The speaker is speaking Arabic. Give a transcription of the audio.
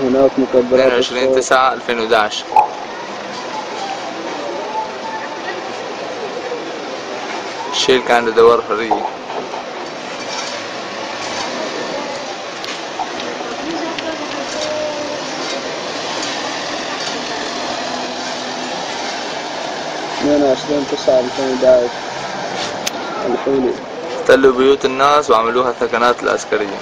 هناك مكبرات 22 9 2011 الشيل كان لدوار حرية. اثنين وعشرين تسعة ألفين الحولي احتلوا بيوت الناس وعملوها ثكنات العسكرية.